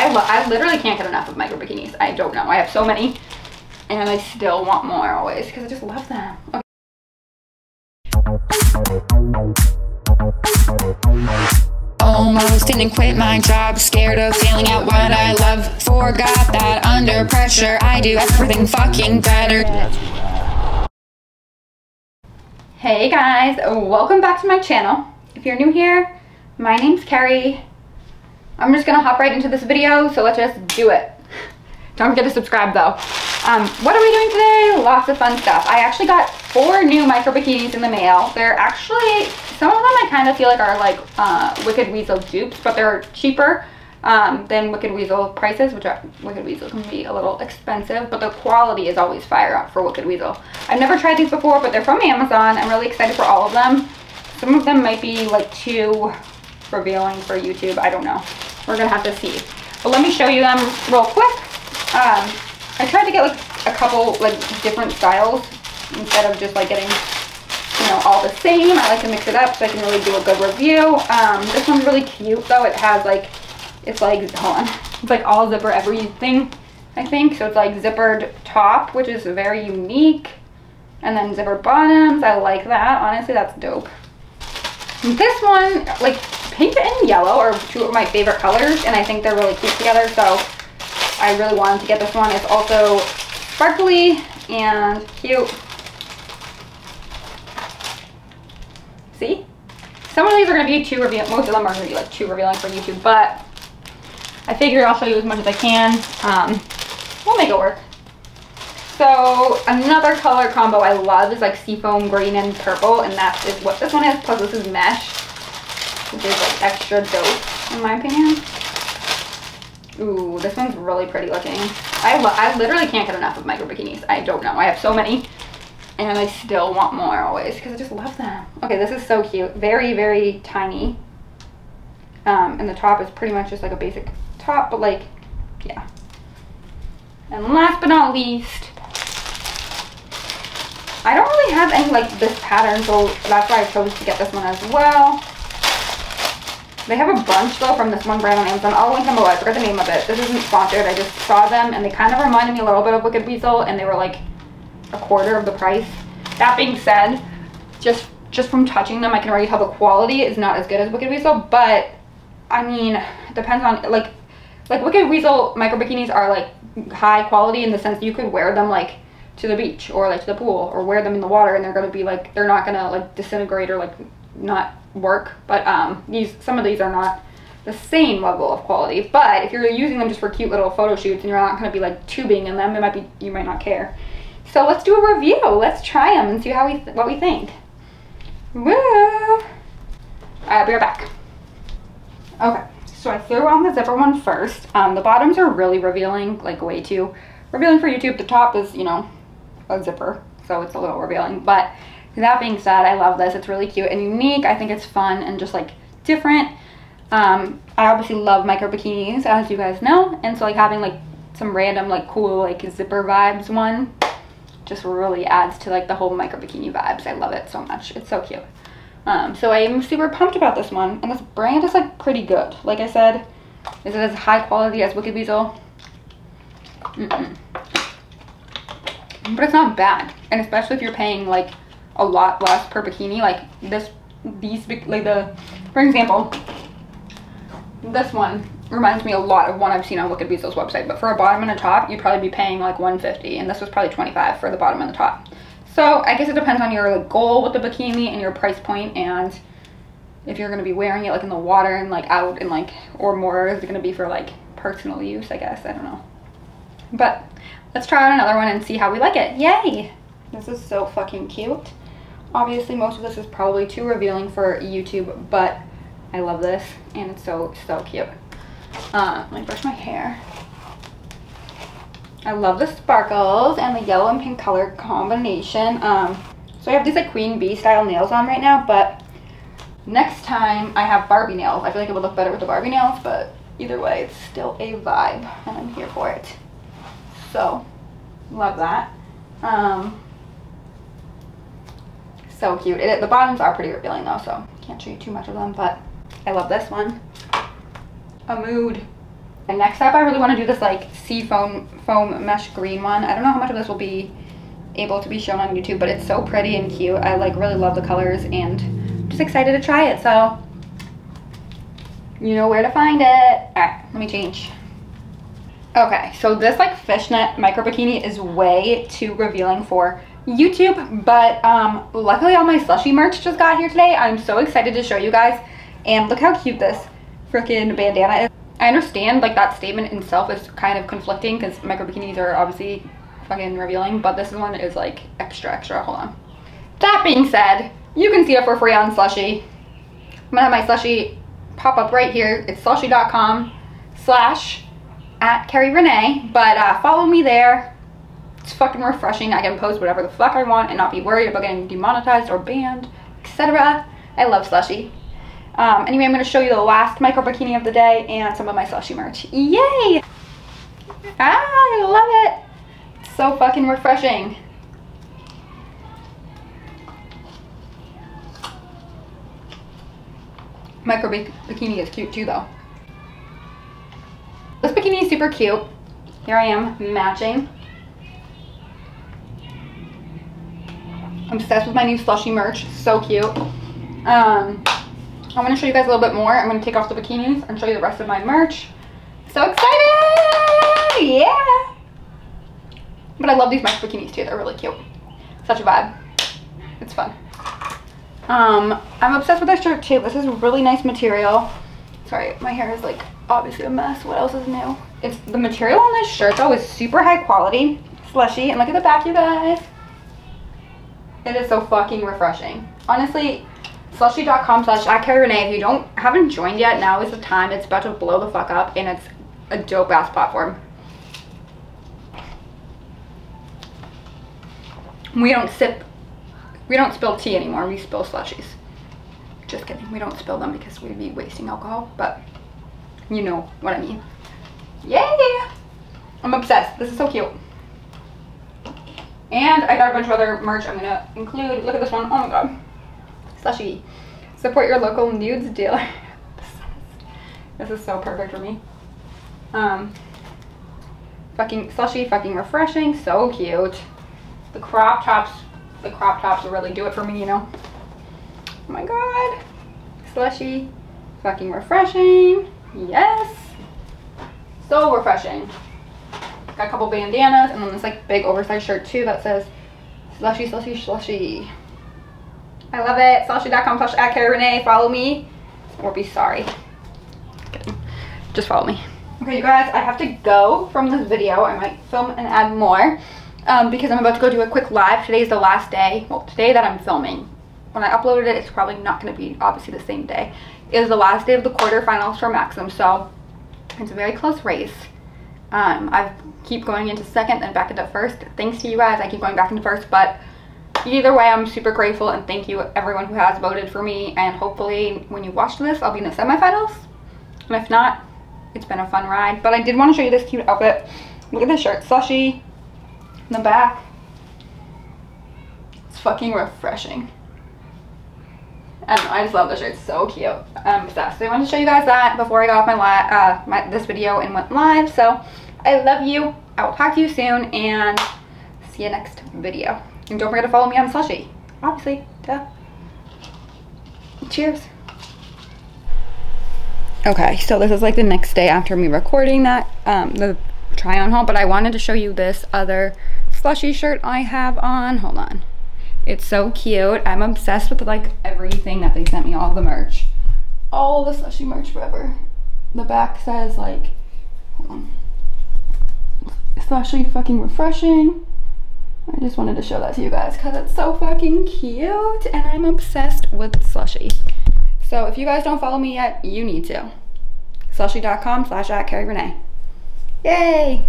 I, I literally can't get enough of micro bikinis. I don't know. I have so many and I still want more always because I just love them. Okay. Almost didn't quit my job, scared of failing at what I love. Forgot that under pressure, I do everything fucking better. Hey guys, welcome back to my channel. If you're new here, my name's Kerry. I'm just gonna hop right into this video, so let's just do it. Don't forget to subscribe though. Um, what are we doing today? Lots of fun stuff. I actually got four new micro bikinis in the mail. They're actually, some of them I kind of feel like are like uh, Wicked Weasel dupes, but they're cheaper um, than Wicked Weasel prices, which are, Wicked Weasel can be a little expensive, but the quality is always fire up for Wicked Weasel. I've never tried these before, but they're from Amazon. I'm really excited for all of them. Some of them might be like too revealing for YouTube. I don't know. We're gonna have to see. But let me show you them real quick. Um, I tried to get like a couple like different styles instead of just like getting you know all the same. I like to mix it up so I can really do a good review. Um, this one's really cute though. It has like it's like hold on, it's like all zipper everything. I think so. It's like zippered top, which is very unique, and then zipper bottoms. I like that. Honestly, that's dope. This one, like pink and yellow, are two of my favorite colors, and I think they're really cute together. So I really wanted to get this one. It's also sparkly and cute. See? Some of these are going to be too revealing. Most of them are going to be like too revealing for YouTube, but I figure I'll show you as much as I can. Um, we'll make it work. So another color combo I love is like seafoam green and purple, and that is what this one is. Plus this is mesh, which is like extra dope in my opinion. Ooh, this one's really pretty looking. I, I literally can't get enough of micro bikinis. I don't know. I have so many. And I still want more always because I just love them. Okay, this is so cute. Very, very tiny. Um, and the top is pretty much just like a basic top, but like, yeah. And last but not least, I don't really have any like this pattern, so that's why I chose to get this one as well. They have a bunch though from this one brand on Amazon. I'll link them below. I forgot the name of it. This isn't sponsored. I just saw them and they kind of reminded me a little bit of Wicked Weasel and they were like a quarter of the price. That being said, just just from touching them, I can already tell the quality is not as good as Wicked Weasel, but I mean, depends on like like Wicked Weasel micro bikinis are like high quality in the sense you could wear them like to the beach or like to the pool or wear them in the water and they're gonna be like they're not gonna like disintegrate or like not work, but um, these some of these are not the same level of quality. But if you're using them just for cute little photo shoots and you're not going to be like tubing in them, it might be you might not care. So let's do a review. Let's try them and see how we what we think. Woo! I'll be right back. Okay, so I threw on the zipper one first. Um, the bottoms are really revealing, like way too revealing for YouTube. The top is, you know, a zipper, so it's a little revealing. But that being said, I love this. It's really cute and unique. I think it's fun and just like different. Um, I obviously love micro bikinis, as you guys know. And so like having like some random like cool like zipper vibes one just really adds to like the whole micro bikini vibes. I love it so much. It's so cute. Um, so I am super pumped about this one. And this brand is like pretty good. Like I said, is it as high quality as Wicked Weasel? Mm -mm. But it's not bad. And especially if you're paying like a lot less per bikini. Like this, these, like the, for example, this one reminds me a lot of one I've seen on Wicked Weasel's website. But for a bottom and a top, you'd probably be paying like 150 and this was probably 25 for the bottom and the top. So I guess it depends on your like, goal with the bikini and your price point and if you're going to be wearing it like in the water and like out and like, or more is it going to be for like personal use, I guess. I don't know. But let's try out another one and see how we like it. Yay! This is so fucking cute. Obviously, most of this is probably too revealing for YouTube, but I love this, and it's so, so cute. Uh, let me brush my hair. I love the sparkles and the yellow and pink color combination. Um, so I have these like queen bee style nails on right now, but next time I have Barbie nails. I feel like it would look better with the Barbie nails, but either way, it's still a vibe, and I'm here for it. So, love that. Um, so cute. It, the bottoms are pretty revealing though, so can't show you too much of them, but I love this one. A mood. And next up, I really want to do this like sea foam, foam mesh green one. I don't know how much of this will be able to be shown on YouTube, but it's so pretty and cute. I like really love the colors and just excited to try it. So you know where to find it. All right, let me change. Okay, so this like fishnet micro bikini is way too revealing for YouTube, but um, luckily all my slushy merch just got here today. I'm so excited to show you guys. And look how cute this freaking bandana is. I understand like that statement in itself is kind of conflicting because micro bikinis are obviously fucking revealing, but this one is like extra extra. Hold on. That being said, you can see it for free on Slushy. I'm gonna have my Slushy pop up right here. It's slushy.com slash at Kerry Renee, but uh, follow me there. It's fucking refreshing. I can post whatever the fuck I want and not be worried about getting demonetized or banned, etc. I love Slushy. Um, anyway, I'm going to show you the last micro bikini of the day and some of my Slushy merch. Yay! Ah, I love it. It's so fucking refreshing. Micro bikini is cute too though. This bikini is super cute. Here I am matching. Obsessed with my new slushy merch. So cute. Um, I'm going to show you guys a little bit more. I'm going to take off the bikinis and show you the rest of my merch. So excited! Yeah! But I love these mesh bikinis too. They're really cute. Such a vibe. It's fun. Um, I'm obsessed with this shirt too. This is really nice material. Sorry, my hair is like obviously a mess. What else is new? It's the material on this shirt though is super high quality, slushy, and look at the back, you guys. It is so fucking refreshing. Honestly, slushy.com slash Renee. If you don't haven't joined yet, now is the time. It's about to blow the fuck up and it's a dope ass platform. We don't sip we don't spill tea anymore, we spill slushies. Just kidding, we don't spill them because we'd be wasting alcohol, but you know what I mean. Yay! I'm obsessed. This is so cute. And I got a bunch of other merch I'm gonna include. Look at this one. Oh my god. Slushy. Support your local nudes dealer. this is so perfect for me. Um, fucking slushy, fucking refreshing, so cute. The crop tops, the crop tops will really do it for me, you know. Oh my god. Slushy, fucking refreshing. Yes. So refreshing. A couple bandanas and then this like big oversized shirt too that says slushy, slushy, slushy. I love it. Slushy.com slash at Renee. Follow me or be sorry. Just follow me. Okay, you guys, I have to go from this video. I might film and add more um, because I'm about to go do a quick live. Today's the last day. Well, today that I'm filming. When I uploaded it, it's probably not going to be obviously the same day. It is the last day of the quarterfinals for Maxim, so it's a very close race. Um, I keep going into second and back into first. Thanks to you guys, I keep going back into first, but either way, I'm super grateful and thank you everyone who has voted for me. And hopefully when you watch this, I'll be in the semifinals. And if not, it's been a fun ride. But I did want to show you this cute outfit. Look at this shirt, slushy in the back. It's fucking refreshing. I I just love the shirt. It's so cute. I'm obsessed. So I wanted to show you guys that before I got off my, uh, my this video and went live. So I love you. I will talk to you soon and see you next video. And don't forget to follow me on Slushy. Obviously. Duh. Cheers. Okay, so this is like the next day after me recording that, um, the try on haul, but I wanted to show you this other slushy shirt I have on. Hold on. It's so cute. I'm obsessed with like everything that they sent me, all the merch. All the slushy merch forever. The back says like, hold on. Slushy fucking refreshing. I just wanted to show that to you guys because it's so fucking cute and I'm obsessed with slushy. So if you guys don't follow me yet, you need to. Slushy.com slash at Kerry Renee. Yay!